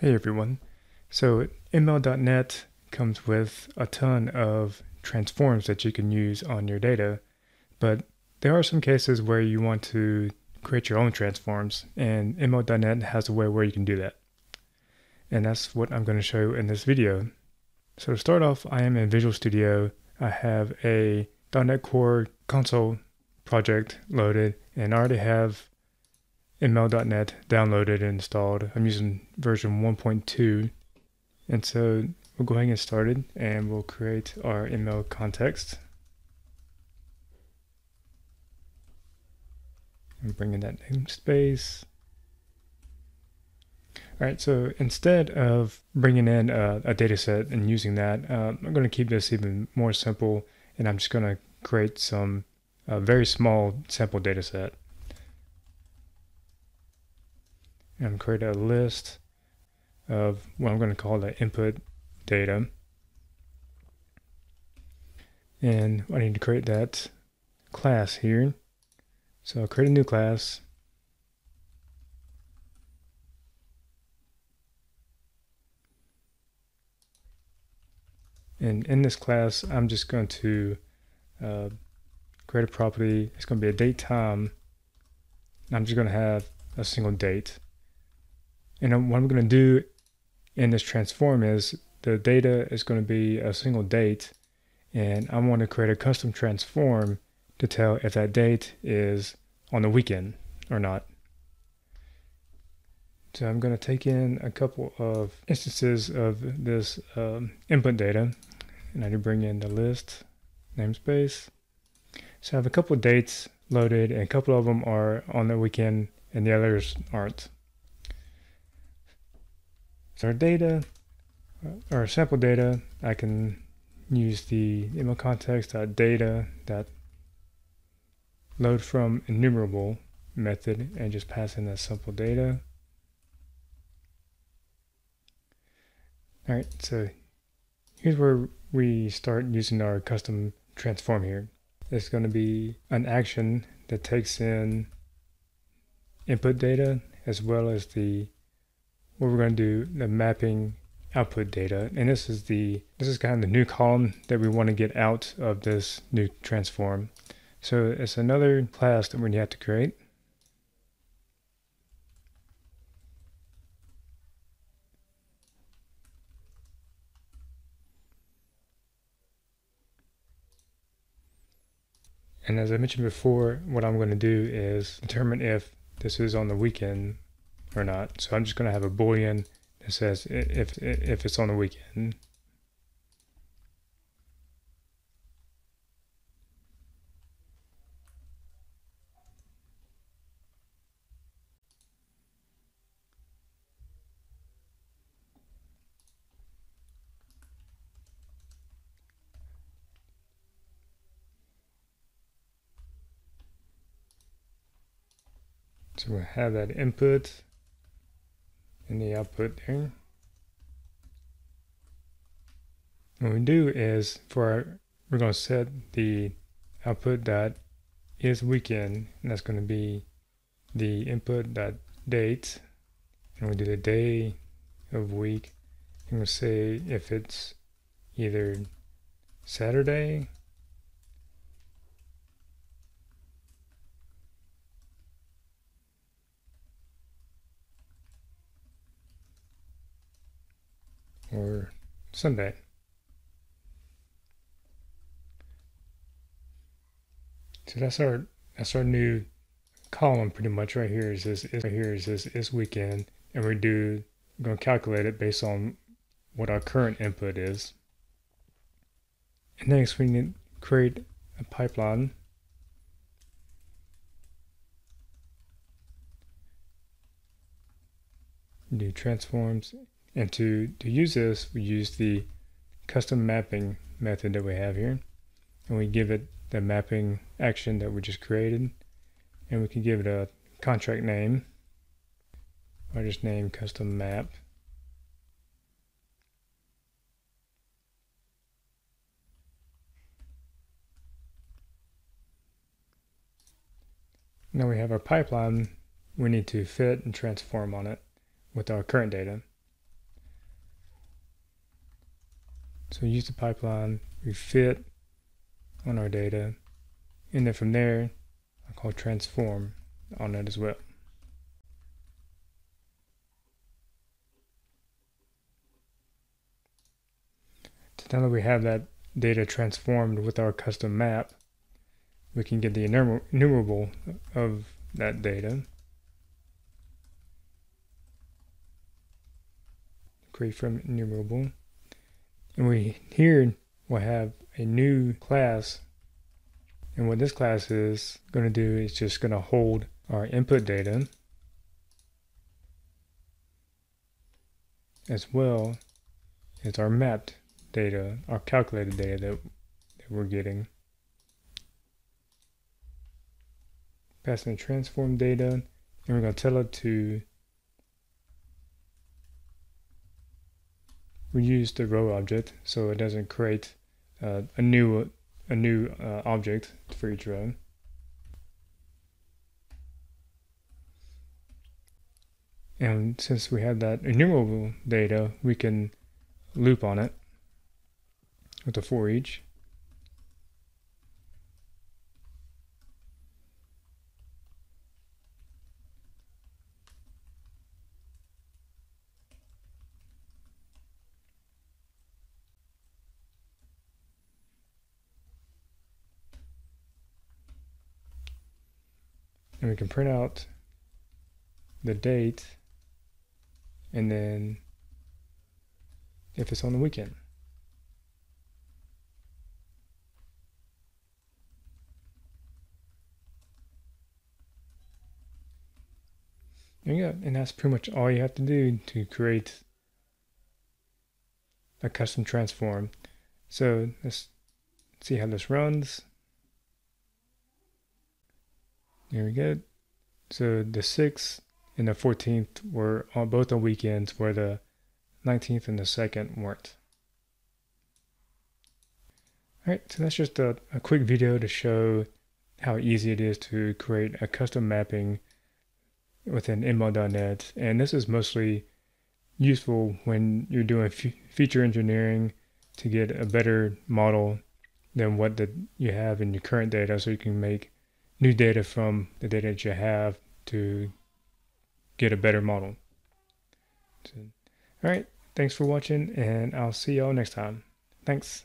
Hey everyone. So ML.NET comes with a ton of transforms that you can use on your data, but there are some cases where you want to create your own transforms, and ML.NET has a way where you can do that. And that's what I'm going to show you in this video. So to start off, I am in Visual Studio. I have a .NET Core console project loaded, and I already have ML.NET downloaded and installed. I'm using version 1.2. And so we'll go ahead and get started and we'll create our ML context. And bring in that namespace. All right, so instead of bringing in a, a data set and using that, uh, I'm going to keep this even more simple and I'm just going to create some uh, very small sample data set. And create a list of what I'm going to call the input data. And I need to create that class here. So I'll create a new class. And in this class, I'm just going to uh, create a property. It's going to be a date time. I'm just going to have a single date. And what I'm going to do in this transform is the data is going to be a single date and I want to create a custom transform to tell if that date is on the weekend or not. So I'm going to take in a couple of instances of this um, input data and I do bring in the list namespace. So I have a couple of dates loaded and a couple of them are on the weekend and the others aren't. So our data, uh, our sample data, I can use the ML context data that load from enumerable method and just pass in that sample data. All right, so here's where we start using our custom transform here. It's going to be an action that takes in input data as well as the what we're going to do the mapping output data. And this is the this is kind of the new column that we want to get out of this new transform. So it's another class that we're going to have to create. And as I mentioned before, what I'm going to do is determine if this is on the weekend or not. So I'm just going to have a boolean that says if if it's on the weekend. So we have that input in the output there. What we do is for our, we're going to set the output that is weekend, and that's going to be the input that date, and we do the day of week, and we'll say if it's either Saturday or Sunday. So that's our that's our new column pretty much right here is this is right here is this is weekend and we do to calculate it based on what our current input is. And next we need to create a pipeline do transforms and to, to use this, we use the custom mapping method that we have here. And we give it the mapping action that we just created. And we can give it a contract name. I just name custom map. Now we have our pipeline we need to fit and transform on it with our current data. So we use the pipeline, we fit on our data, and then from there, I call transform on that as well. So now that we have that data transformed with our custom map, we can get the enumerable of that data. Create from enumerable. And we here will have a new class. And what this class is going to do is just going to hold our input data as well as our mapped data, our calculated data that, that we're getting. Passing the transform data, and we're going to tell it to reuse the row object so it doesn't create uh, a new a new uh, object for each row. And since we have that enumerable data, we can loop on it with a for each. And we can print out the date and then if it's on the weekend. There And yeah, and that's pretty much all you have to do to create a custom transform. So let's see how this runs. There we go. So the 6th and the 14th were on both on weekends, where the 19th and the 2nd weren't. Alright, so that's just a, a quick video to show how easy it is to create a custom mapping within ML.NET. And this is mostly useful when you're doing feature engineering to get a better model than what the, you have in your current data so you can make new data from the data that you have to get a better model. So, all right, thanks for watching, and I'll see y'all next time. Thanks.